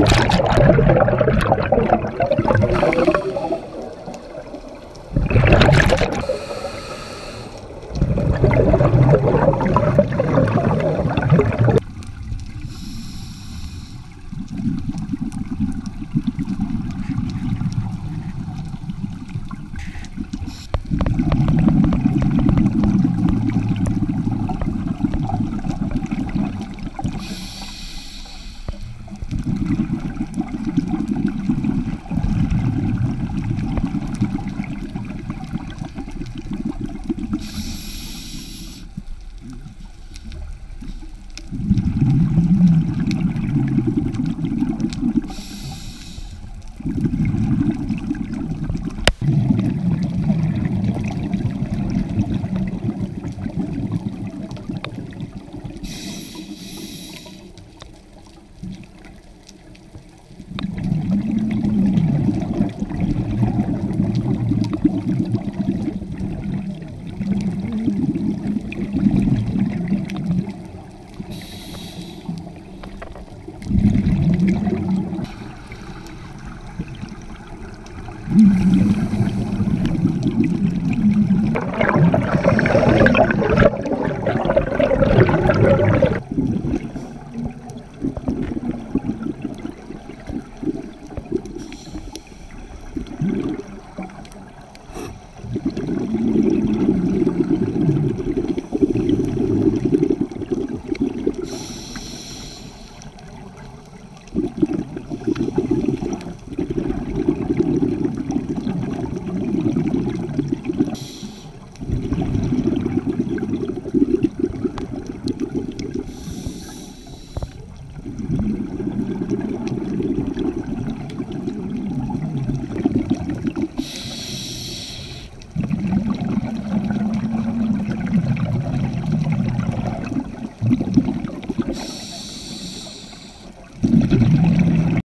I'm sorry. you